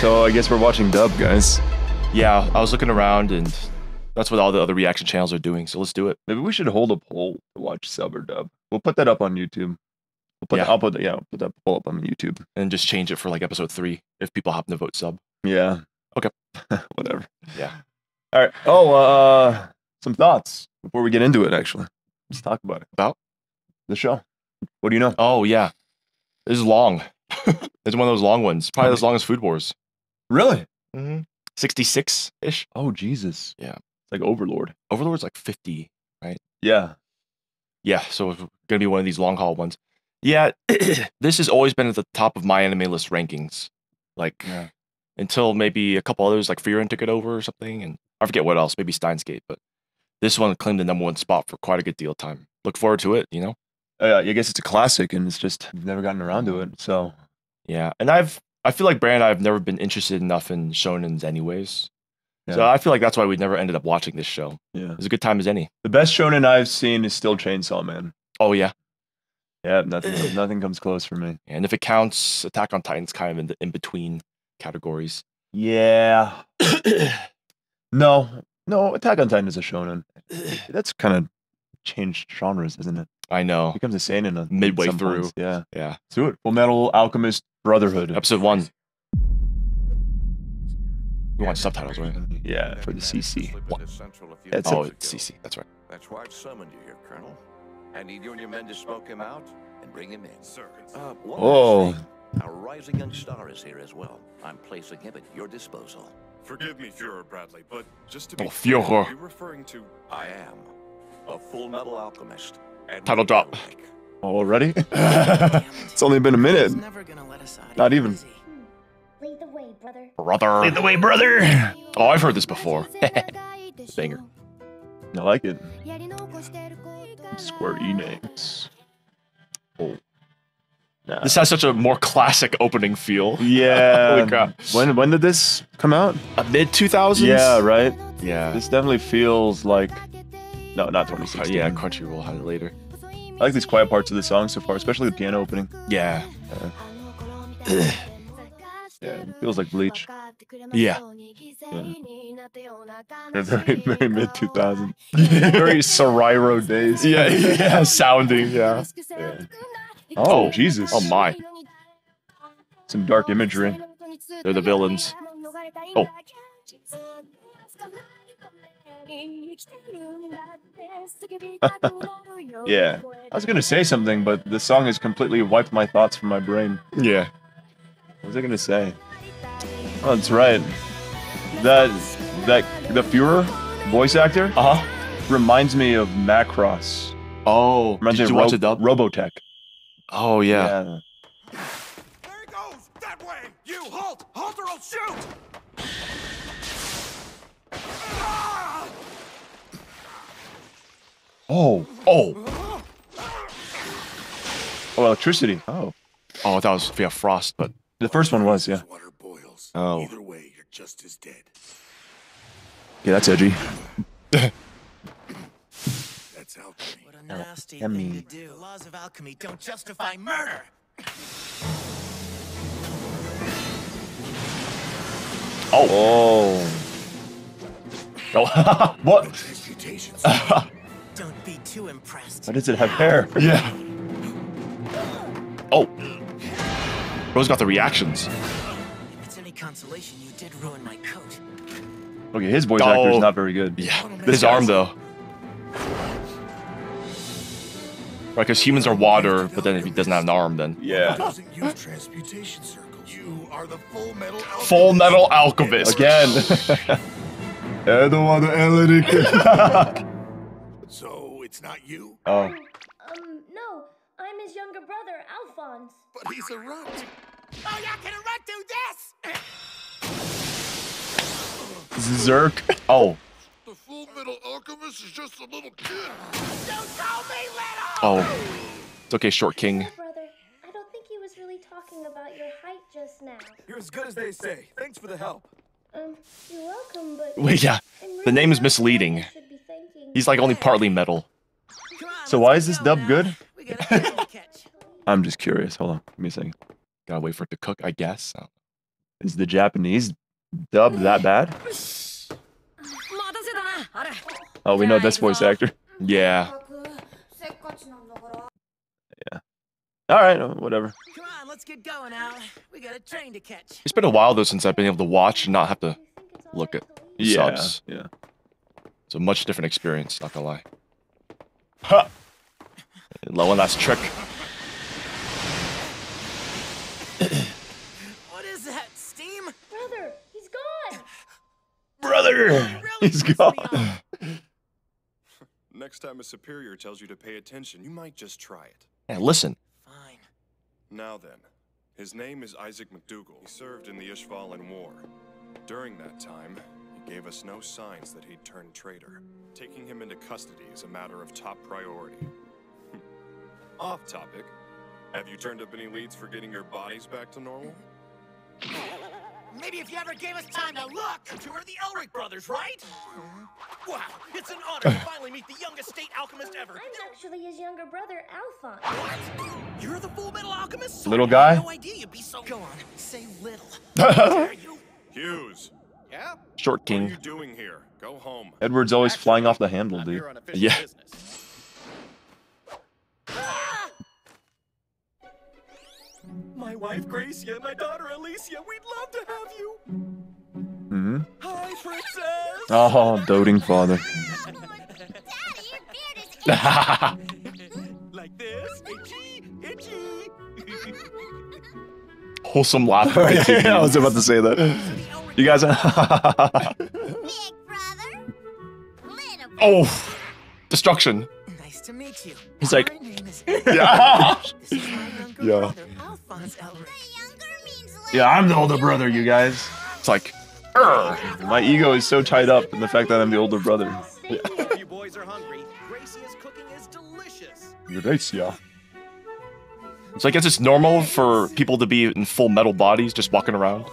So I guess we're watching dub, guys. Yeah, I was looking around and that's what all the other reaction channels are doing. So let's do it. Maybe we should hold a poll to watch sub or dub. We'll put that up on YouTube. We'll put Yeah. that, I'll put that, yeah, put that poll up on YouTube. And just change it for like episode three if people happen to vote sub. Yeah. Okay. Whatever. Yeah. All right. Oh, uh, some thoughts before we get into it. Actually, let's talk about it. About? the show. What do you know? Oh yeah. This is long. it's one of those long ones. Probably as long as Food Wars. Really? Mm-hmm. 66 ish. Oh Jesus. Yeah. It's like Overlord. Overlord's like 50. right? Yeah. Yeah, so it's gonna be one of these long haul ones. Yeah, this has always been at the top of my anime list rankings. Like Yeah. until maybe a couple others like Frieren took it over or something, and I forget what else, maybe Steins Gate, but this one claimed the number one spot for quite a good deal of time. Look forward to it, you know? Uh, I guess it's a classic, and it's just never gotten around to it. So Yeah. And I've I feel like Brand and I have never been interested enough in shonens anyways. So I feel like that's why we never ended up watching this show. yeah, It was a good time as any. the best shonen I've seen is still Chainsaw Man. Oh yeah. Yeah, nothing, nothing comes close for me. And if it counts, Attack on Titan's kind of in the in between categories. Yeah. no, no. Attack on Titan is a shonen. That's kind of changed genres, isn't it? I know. It becomes insane in at Midway some through. points, Yeah. Yeah. Let's do it. Full Metal Alchemist Brotherhood. Episode one. You want subtitles, right? Yeah, for the CC. That's Oh, it's CC. That's right. That's why I've summoned you here, Colonel. I need you and your men to smoke him out and bring him in. Sir. Uh, one Oh. last. Our rising young star is here as well. I'm placing him at your disposal. Forgive me, Führer Bradley, but just to be Oh, clear, Führer. are you referring to I am a full metal alchemist. Admiral Title drop. Already? it's only been a minute. Not even. Lead the way, brother. Brother. Lead the way, brother. Oh, I've heard this before. Banger. I like it. Square Enix. Oh. Nah. This has such a more classic opening feel. yeah. Holy crap. When when did this come out? Uh, Mid 2000s? Yeah, right. Yeah. This definitely feels like no, not Uh, 2016. yeah, Crunchyroll had it later. I like these quiet parts of the song so far, especially the piano opening. Yeah. Yeah, it feels like Bleach. Yeah. They're very very mid 2000s. very Sarairo days. Yeah, yeah, sounding, yeah. Oh, Jesus. Oh my. Some dark imagery. They're the villains. Oh. Yeah. I was gonna say something, but the song has completely wiped my thoughts from my brain. Yeah. What was I gonna say? Oh, that's right. That that the Führer voice actor Uh huh. reminds me of Macross. Oh, Reminds did me you of watch Ro- it dub? Robotech. Oh, yeah. yeah. There he goes! That way! You halt! Halt or I'll shoot! Ah! Oh. Oh. Oh, electricity. Oh. Oh, that was via Frost, but The first one was, yeah. Water boils. Oh. Either way, you're just as dead. Yeah, that's edgy. That's alchemy. What a nasty I thing mean- to do. The Laws of alchemy don't justify murder. Oh! Oh. Oh. what? Transmutations. Don't be too impressed. Why does it have hair? yeah. Oh. Rose got the reactions. If it's any consolation, you did ruin my coat. Okay, his voice oh. actor is Oh. not very good. Yeah. This His arm, guy's- though. Right, because humans are water, but then if he doesn't have an arm, then. Yeah. Use transmutation circles. You are the full metal alchemist. Full Metal Alchemist. Again. I don't want to Elric. So it's not you, oh. Um, no, I'm his younger brother, Alphonse. but he's a runt. Oh, yeah, can a rat do this? Zerk. Oh. The full metal alchemist is just a little kid. Don't call me little! Oh. It's okay, Short King. Brother, I don't think he was really talking about your height just now. You're as good as they say. Thanks for the help. Um, you're welcome, but Wait, yeah. I'm The name is not misleading. He's like only partly metal. So why is this dub good? I'm just curious. Hold on. Give me a second. Gotta wait for it to cook, I guess. Is the Japanese dub that bad? Oh, we know this voice actor. Yeah. Yeah. All right, whatever. It's been a while though since I've been able to watch and not have to look at yeah, subs. Yeah. It's a much different experience, not gonna lie. Ha! Low one last trick. What is that, steam? Brother, he's gone. Brother, Really he's pissed gone. Next time a superior tells you to pay attention, you might just try it. Hey, listen. Fine. Now then, his name is Isaac McDougal. He served in the Ishvalan War. During that time, he gave us no signs that he'd turned traitor. Taking him into custody is a matter of top priority. Off topic. Have you turned up any leads for getting your bodies back to normal? Maybe if you ever gave us time to look, you are the Elric brothers, right? Wow, it's an honor to finally meet the youngest state alchemist ever. I'm actually his younger brother, Alphonse. What? You're the Full Metal Alchemist? Little Sorry, I had guy? No idea you'd be so. Go on, say little. Dare you? Hughes, Yeah. Short what are king. you doing here? Go home. Edward's always flying off the handle, I'm dude. here on Yeah. My wife Gracia and my daughter Alicia, we'd love to have you. Mm hmm. Hi, princess. Oh, doting father. like this, itchy, itchy. Wholesome laugh. yeah, I was about to say that. You guys are. Big brother, little brother. oh, destruction. Nice to meet you. He's like- My name is yeah. This is my younger Yeah. brother, Alphonse Elric. The younger means little. Yeah, I'm the older brother, you guys. It's like, My ego is so tied up in the fact that I'm the older brother. if you boys are hungry, Gracie's cooking is delicious. Gracia. it's like, it's normal for people to be in full metal bodies just walking around.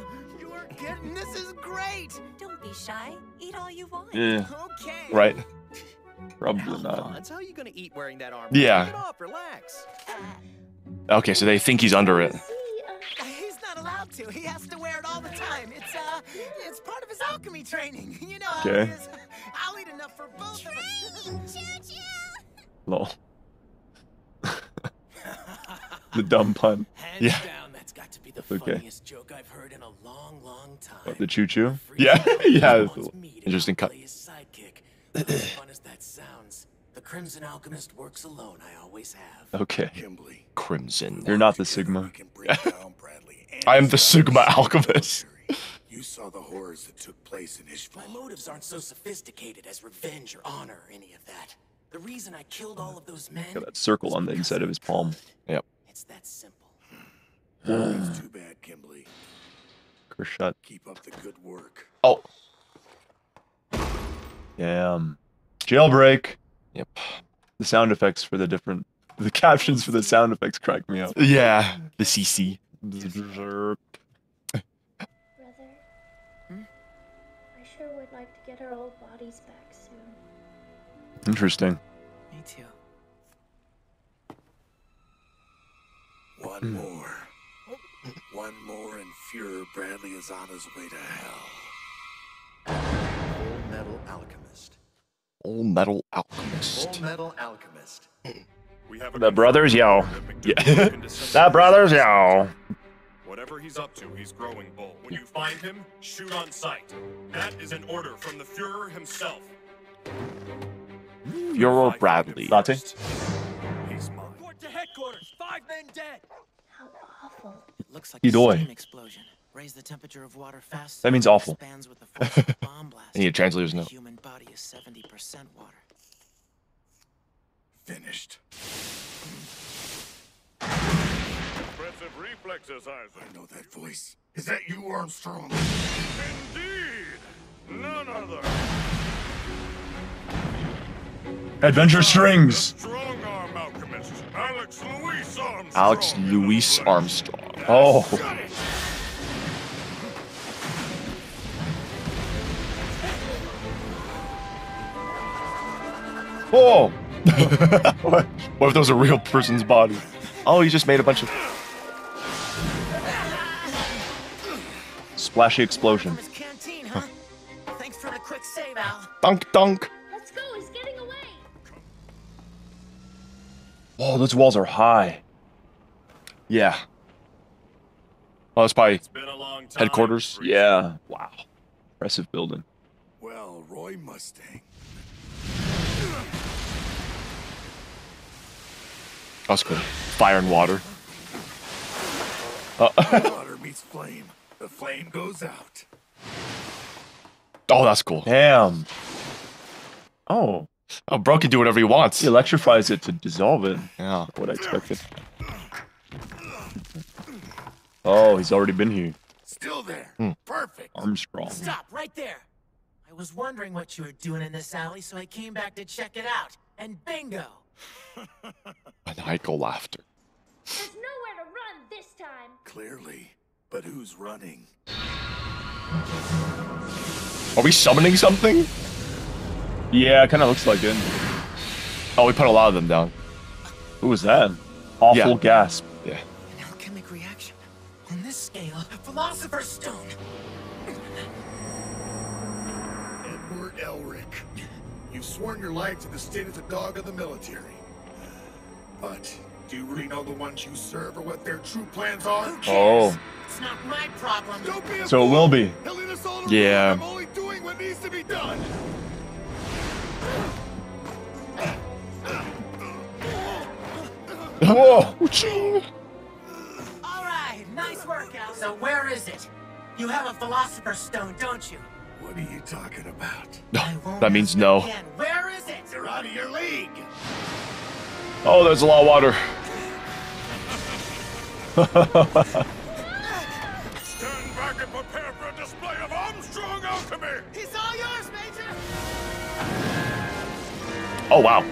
Yeah, Okay. Right? probably not. How are you gonna eat wearing that armor? Yeah. Off, relax. Okay, so they think he's under it. Uh, He's not allowed to. He has to wear it all the time. It's uh, it's part of his alchemy training. You know how Okay. it is. I'll eat enough for both of us. Choo choo. Lol. the dumb pun. Hands Yeah. down, that's got to be the Okay. funniest joke I've heard in a long, long oh, time. What, the choo choo? Yeah, yeah. Wants me to Interesting cut. his sidekick. As fun as that sounds, the Crimson Alchemist works alone. I always have. Okay. Kimblee, Crimson. You're not the Sigma. we can bring down Bradley and I am the Sigma alchemist alchemist. You saw the horrors that took place in My motives aren't so sophisticated as revenge or honor or any of that. The reason I killed all of those men. Got that circle on the inside of his palm. Yep. It's that simple. It's too bad, Kimblee. Kershut. Keep up the good work. Oh, Damn. Jailbreak. yep. The sound effects for the different. The captions for the sound effects crack me up. Yeah, the CC. brother. Hmm? I sure would like to get our old bodies back soon. Interesting. Me too. One more. One more, and Fuhrer Bradley is on his way to hell. Full Metal Alchemist. Old metal alchemist. Full Metal Alchemist. We have a The brothers, yo. confirmed Yeah. McDougal can dissemble The brothers, yo. Whatever he's up to, he's growing bold. When you find him, shoot on sight. That is an order from the Fuhrer himself. Fuhrer Fight Bradley. him Latte? He's mine. Report to headquarters. Five men dead. How looks like You a explosion. Raise the temperature of water fast. That means awful. Expands with the force of a bomb blast. I need a translator's note. human body is 70% water. Finished. Impressive reflexes, Isaac. I know that voice. Is that you, Armstrong? Indeed. None other. Adventure strings. Strong Alex Louis Armstrong. Alex Louis Armstrong. Oh. Oh. what? What if that was a real person's body? Oh, he just made a bunch of. Splashy explosion. From canteen, huh? Thanks for the quick save, Al. Dunk dunk. Whoa, those walls are high. Yeah. Oh, that's probably It's been a long time. headquarters. Yeah. Wow. Impressive building. Well, Roy Mustang. That's cool. Fire and water. Uh, water meets flame. The flame goes out. Oh, that's cool. Damn. Oh, Oh, bro can do whatever he wants. he electrifies it to dissolve it. Yeah. What I expected. Oh, he's already been here. Still there. Hmm. Perfect. Armstrong. Stop right there. I was wondering what you were doing in this alley, so I came back to check it out. And bingo! Maniacal laughter. There's nowhere to run this time. Clearly. But who's running? Are we summoning something? Yeah, it kind of looks like it. Oh, we put a lot of them down. Who was that? Awful Yeah. gasp. Yeah. An alchemic reaction. On this scale, Philosopher's Stone. Edward Elric. You've sworn your life to the state as a dog of the military. But do you really know the ones you serve or what their true plans are? Oh, It's not my problem. Don't be a so it will be. He'll lead us all Yeah. I'm only doing what needs to be done. Whoa. All right, nice work, Al. So where is it? You have a Philosopher's Stone, don't you? What are you talking about? That means no. Again. Where is it? You're out of your league. Oh, there's a lot of water. Stand back and prepare for a display of Armstrong alchemy! He's Oh, wow.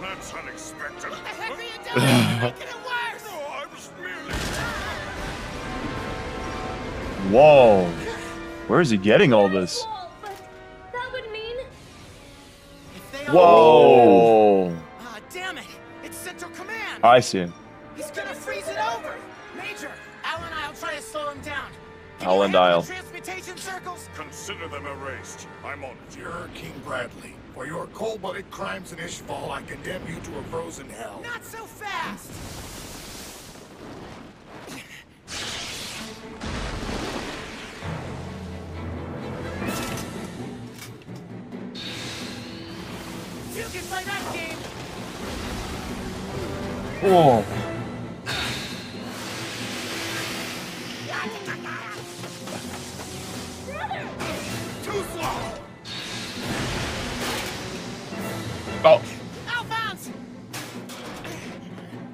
That's unexpected. What the heck are you doing? Making it worse. No, I was merely... Whoa. Where is he getting all this? That would mean If they all- Whoa. Ah, damn it! It's Central Command. I see. Him. He's gonna freeze it over. Major, Al and I'll try to slow him down. Can Al and I'll. The Transmutation circles. Consider them erased. I'm on it. You're King Bradley. For your cold-blooded crimes in Ishval, I condemn you to a frozen hell. Not so fast. You can play that game. Whoa.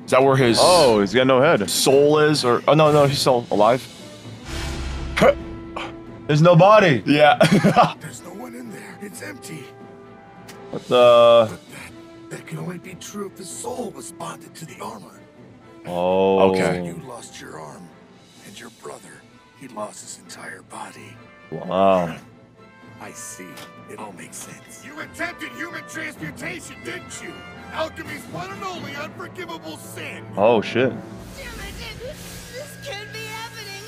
Is that where his Oh, he's got no head. soul is? Or oh no, no, he's still alive. There's no body. Yeah. There's no one in there. It's empty. What the? But that, that can only be true if the soul was bonded to the armor. Oh. Okay. You lost your arm, and your brother, he lost his entire body. Wow. I see. It all makes sense. You attempted human transmutation, didn't you? Alchemy's one and only unforgivable sin. Oh shit. Damn it! This can't be happening!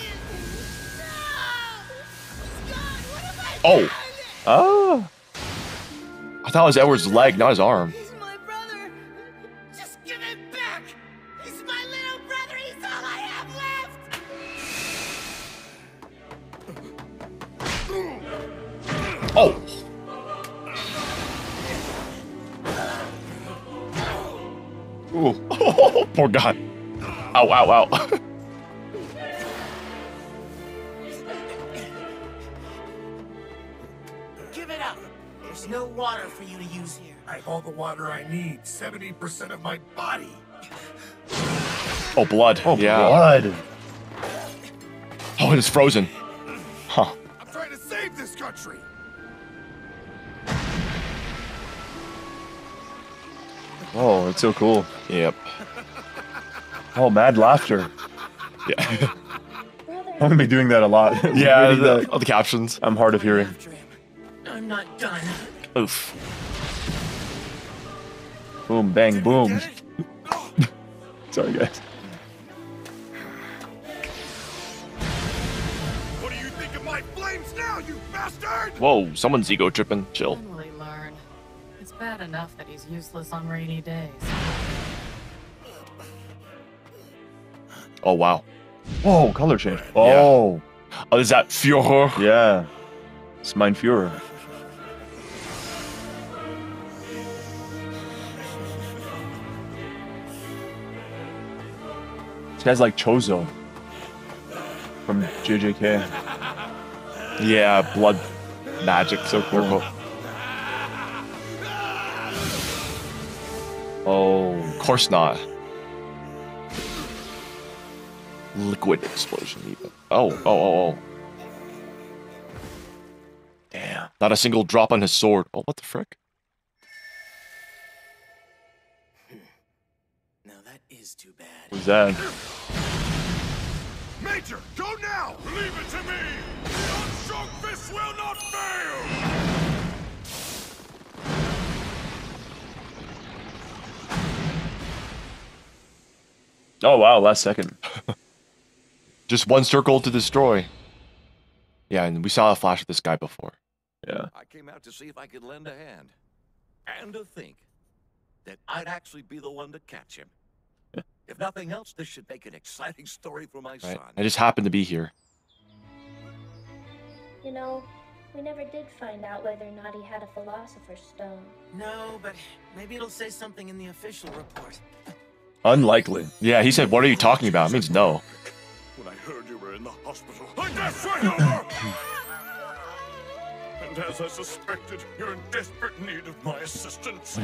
No! Oh, God, what have I Oh. done? Oh. I thought it was Edward's leg, not his arm. Oh, Poor guy. Ow, ow, ow. Give it up. There's no water for you to use here. I have all the water I need. 70% of my body. Oh, blood. Oh, yeah. blood. Oh, it is frozen. Huh. I'm trying to save this country. Oh, it's so cool. Yep. Oh, mad laughter. Yeah. I'm gonna be doing that a lot. yeah. Reading The, that. oh, the captions. I'm hard of hearing. After. I'm not done. Oof. Boom, bang, Did you boom. get it? Sorry, guys. my flames now, you bastard! Whoa, someone's ego tripping. Chill. When learn? It's bad enough that he's useless on rainy days. Oh wow. Whoa, color change. Oh, Oh, is that Führer? yeah. It's mein Führer. This guy's like Choso from JJK. Yeah, blood magic. So cool. Oh, Of course not. Liquid explosion, even. Oh, oh, oh, oh. damn. Not a single drop on his sword. Oh, what the frick? Hmm. Now that is too bad. Who's that? Major, go now! Leave it to me! The Armstrong fist will not fail! Oh wow, last second. Just one circle to destroy. Yeah, and we saw a flash of this guy before. Yeah. I came out to see if I could lend a hand. And to think that I'd actually be the one to catch him. If nothing else, this should make an exciting story for my Right? son. I just happened to be here. You know, we never did find out whether or not he had a Philosopher's Stone. No, but maybe it'll say something in the official report. Unlikely. Yeah, he said, "What are you talking about?" It means no. When I heard you were in the hospital, I dashed right over! and as I suspected, you're in desperate need of my assistance. you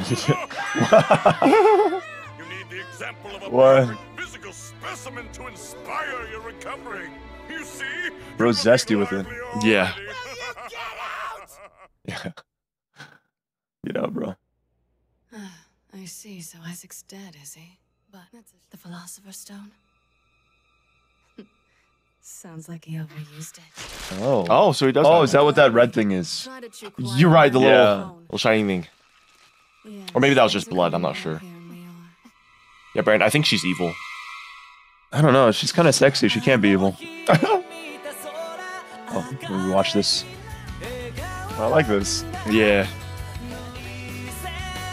need the example of a What? physical specimen to inspire your recovery. You see? Bro, zesty with it. Yeah. Yeah. Get out, bro. I see, so Isaac's dead, is he? But the Philosopher's Stone? Sounds like he overused it. Oh. Oh, so he does. Oh, have is that what that red thing is? Try to chew You're right, the little, Yeah. little shiny thing. Yes, Or maybe that was just blood, I'm not sure. here we are? Yeah, Brandon, I think she's evil. I don't know. She's kind of sexy. She can't be evil. oh, we watch this. I like this. Yeah.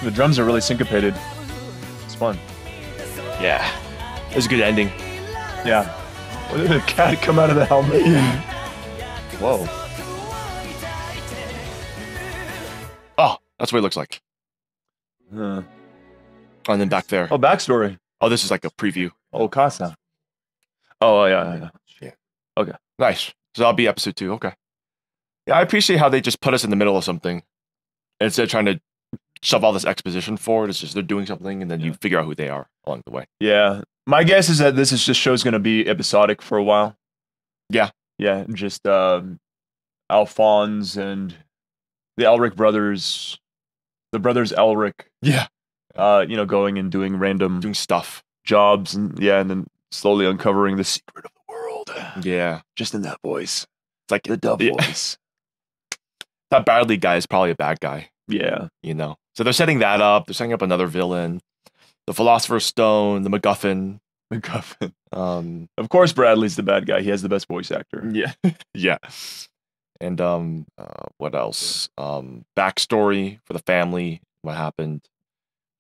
The drums are really syncopated. It's fun. Yeah. It was a good ending. Yeah. What did the cat come out of the helmet? Whoa. Oh, that's what it looks like. Uh, And then back there. oh, backstory. Oh, this is like a preview. Oh, Casa. Oh, yeah, yeah, yeah. Okay. Nice. So that'll be episode two. Okay. Yeah, I appreciate how they just put us in the middle of something instead of trying to shove all this exposition forward. It's just they're doing something and then you figure out who they are along the way. Yeah. My guess is that this is just show's gonna be episodic for a while. Yeah. Yeah, just um Alphonse and the Elric brothers, the brothers Elric, Yeah. uh, you know, going and doing random Doing stuff. jobs and yeah, and then slowly uncovering the secret of the world. Yeah. Just in that voice. It's like The dove yeah. voice. that badly guy is probably a bad guy, Yeah. you know. So they're setting that up. They're setting up another villain. The Philosopher's Stone, the MacGuffin. MacGuffin. Um, Of course Bradley's the bad guy. He has the best voice actor. yeah. yeah. And um, uh, what else? Um, backstory for the family. What happened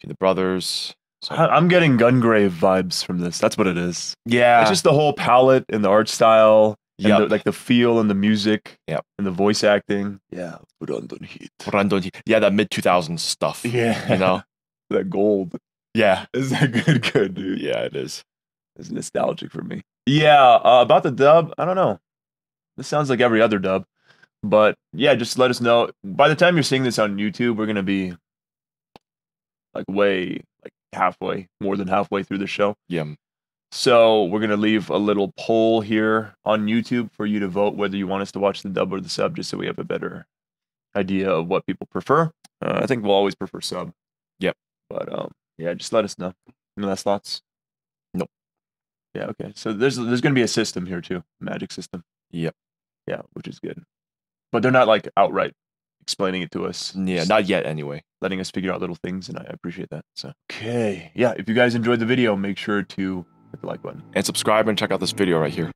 to the brothers? So, I- I'm getting Gungrave vibes from this. That's what it is. yeah. It's just the whole palette and the art style, and Yep. the, like the feel and the music, Yep. and the voice acting. Yeah, Brandon Heat. Brandon- yeah, that mid 2000s stuff. Yeah, You know? that gold. Yeah. Is that good? Good, dude. Yeah, it is. It's nostalgic for me. Yeah, uh, about the dub, I don't know. This sounds like every other dub, but yeah, just let us know. By the time you're seeing this on YouTube, we're gonna be like way, like halfway, more than halfway through the show. Yeah. So we're gonna leave a little poll here on YouTube for you to vote whether you want us to watch the dub or the sub, just so we have a better idea of what people prefer. Uh, I think we'll always prefer sub. Yep. But um, yeah, just let us know. No last thoughts. Nope. Yeah. Okay. So there's there's gonna be a system here too, magic system. Yep. Yeah, which is good. But they're not like outright explaining it to us. Yeah, not yet anyway. letting us figure out little things, and I appreciate that. So okay, yeah. If you guys enjoyed the video, make sure to hit the like button. And subscribe and check out this video right here.